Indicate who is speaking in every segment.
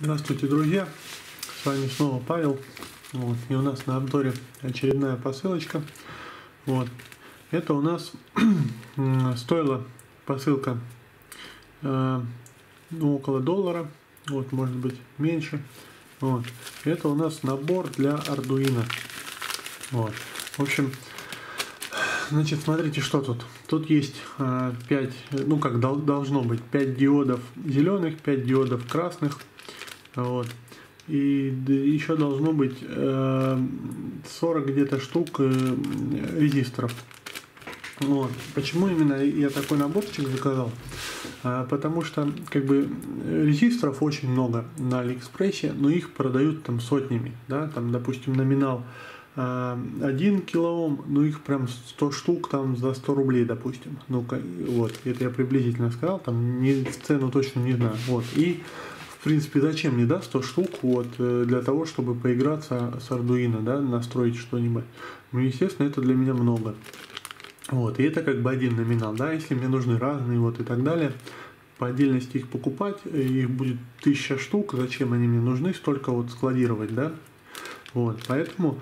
Speaker 1: Здравствуйте, друзья! С вами снова Павел. Вот, и у нас на обзоре очередная посылочка. Вот. Это у нас стоила посылка э, ну, около доллара. Вот, может быть, меньше. Вот. Это у нас набор для Arduino. Вот. В общем, значит, смотрите, что тут. Тут есть э, 5, ну как должно быть, 5 диодов зеленых, 5 диодов красных. Вот. И еще должно быть 40 э, где-то штук э, резисторов. Вот. Почему именно я такой наборчик заказал? А, потому что как бы резисторов очень много на Алиэкспрессе, но их продают там сотнями. Да? Там, допустим, номинал 1 а, килоом, ну их прям 100 штук там за 100 рублей, допустим. Ну, вот, это я приблизительно сказал, там не, цену точно не знаю. Вот, и в принципе, зачем мне, да, 100 штук вот, э, для того, чтобы поиграться с Arduino, да, настроить что-нибудь. Ну, естественно, это для меня много. Вот, и это как бы один номинал, да, если мне нужны разные вот и так далее, по отдельности их покупать, э, их будет тысяча штук, зачем они мне нужны, столько вот складировать, да, вот, поэтому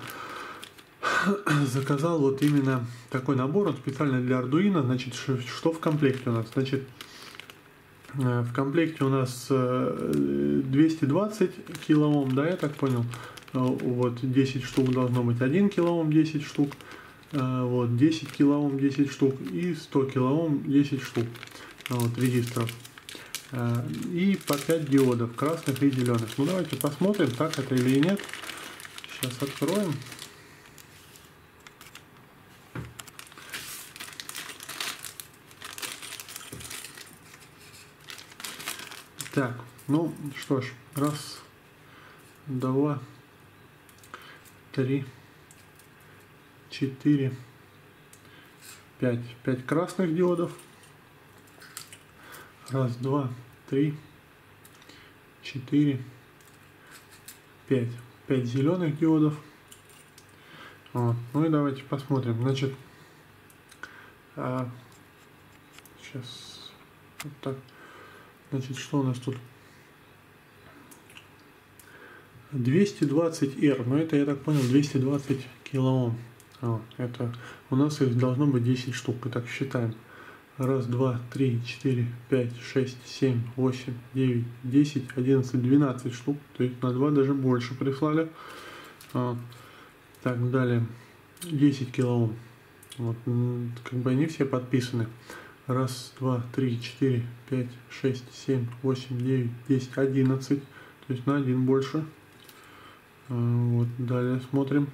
Speaker 1: заказал вот именно такой набор, он специально для Arduino, значит, что в комплекте у нас, значит, в комплекте у нас 220 э, килоом, да, я так понял. Э, вот 10 штук должно быть 1 килоом, 10 штук. Вот 10 килоом, 10 штук и 100 килоом, 10 штук. Вот резисторов. И по 5 диодов, красных и зеленых. Ну давайте посмотрим, так это или нет. Сейчас откроем. Так, ну что ж, раз, два, три, четыре, пять. Пять красных диодов. Раз, два, три, четыре, пять. Пять зеленых диодов. Вот. Ну и давайте посмотрим. Значит, а, сейчас вот так. Значит, что у нас тут? 220R, но это, я так понял, 220 килоом. А, это у нас их должно быть 10 штук. Итак, считаем. Раз, два, три, четыре, пять, шесть, семь, восемь, девять, десять, одиннадцать, двенадцать штук. То есть на два даже больше прислали. А, так, далее. 10 килоом. Вот, как бы они все подписаны. Раз, два, три, четыре, пять, шесть, семь, восемь, девять, десять, одиннадцать. То есть на один больше. А, вот, далее смотрим.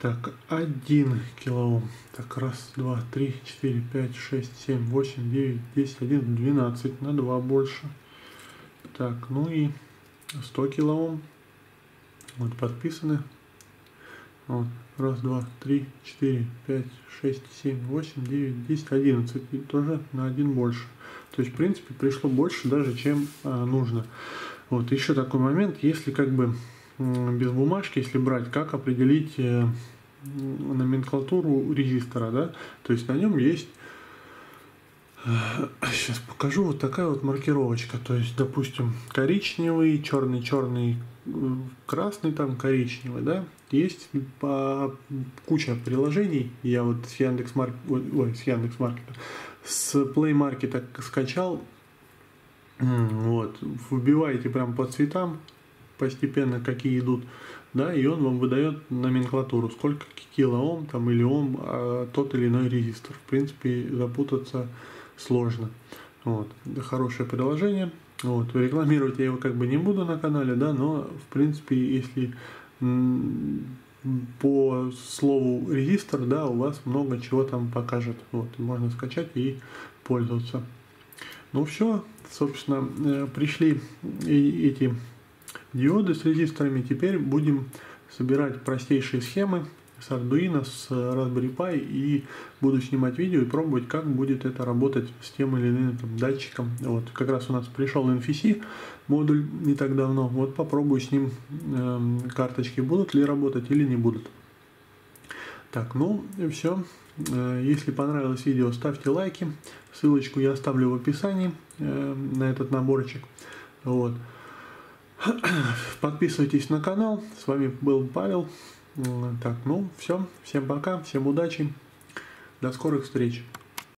Speaker 1: Так, один килоом. Так, раз, два, три, четыре, пять, шесть, семь, восемь, девять, десять, один, двенадцать. На два больше. Так, ну и 100 килоом. Вот подписаны. Вот. Раз, два, три, четыре, пять, шесть, семь, восемь, девять, десять, одиннадцать. И тоже на один больше. То есть, в принципе, пришло больше даже, чем а, нужно. Вот, еще такой момент, если как бы без бумажки, если брать, как определить э, номенклатуру резистора, да, то есть на нем есть Сейчас покажу вот такая вот маркировочка. То есть, допустим, коричневый, черный, черный, красный, там коричневый, да. Есть по куча приложений. Я вот с Яндекс Марк... ой, с Яндекс Маркета, с Play Market скачал. Вот, вбиваете прям по цветам постепенно, какие идут, да, и он вам выдает номенклатуру, сколько килоом там или ом а тот или иной резистор. В принципе, запутаться сложно. Вот. Хорошее приложение. Вот. Рекламировать я его как бы не буду на канале, да, но в принципе, если по слову резистор, да, у вас много чего там покажет. Вот, можно скачать и пользоваться. Ну все, собственно, э, пришли эти диоды с резисторами. Теперь будем собирать простейшие схемы с Arduino, с Raspberry Pi и буду снимать видео и пробовать, как будет это работать с тем или иным там, датчиком. Вот, как раз у нас пришел NFC модуль не так давно. Вот попробую с ним э, карточки будут ли работать или не будут. Так, ну и все. Э, если понравилось видео, ставьте лайки. Ссылочку я оставлю в описании э, на этот наборчик. Вот. Подписывайтесь на канал. С вами был Павел. Так, ну все. Всем пока. Всем удачи. До скорых встреч.